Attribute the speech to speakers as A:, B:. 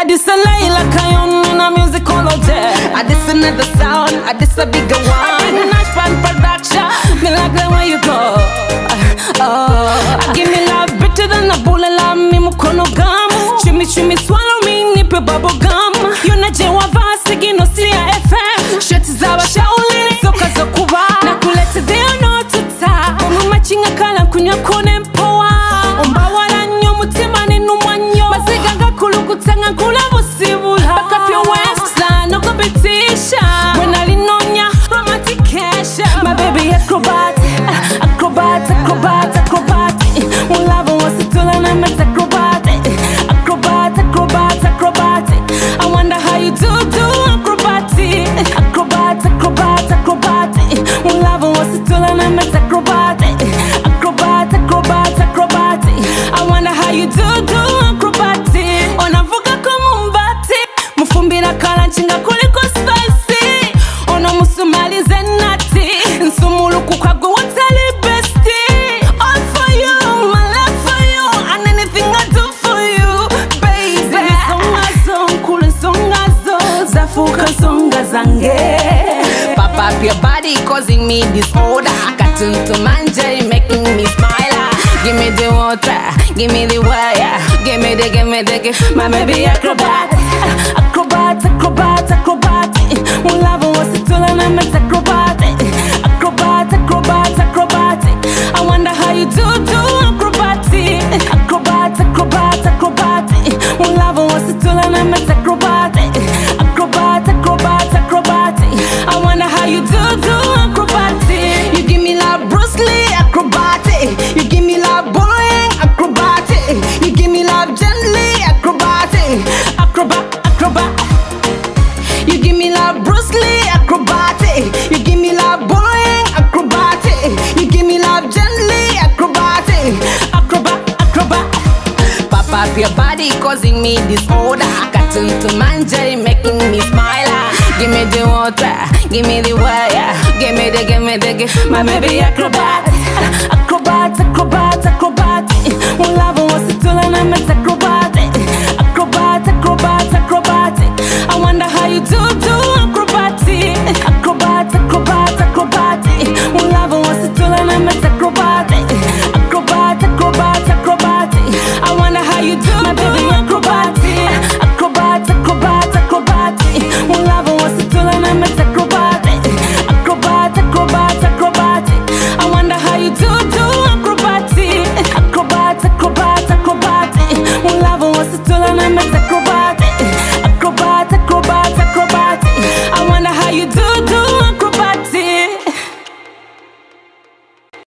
A: I diss a lie like I own in a musical hotel. I diss another sound, I diss a bigger one. I did not find production, me like the way you go. Uh, oh. I give me love better than a bullet, love me mkono gamu. Chimi chimi swallow me, nipe bubble gum. Yunajewa vasi ginosia FM. Shati za washauli, soka za kuva. Na kulete dheo no tuta. Umu machinga kala kunywa kone mpowa. Umbawa lanyo mutima ninu mwanyo. Maziga gakulu kutanga kulu. Do do me disorder. Cartoon to manje making me smile. Give me the water, give me the wire, give me the, give me the, give my baby acrobat, acrobat, acrobat, acrobat. Mulava wasitula na met acrobat, acrobat, acrobat, acrobat. I wonder how you do do acrobat, acrobat, acrobat. Mulava wasitula na met acrobat, acrobat, Love gently acrobatic. Acrobat, acrobat. You give me love Bruce Lee acrobatic. You give me love boing acrobatic. You give me love gently acrobatic. Acrobat, acrobat. Pop up your body causing me disorder. Cartoon to manje making me smile. Give me the water, give me the wire, give me the, give me the, give my baby acrobat, acrobat, acrobat.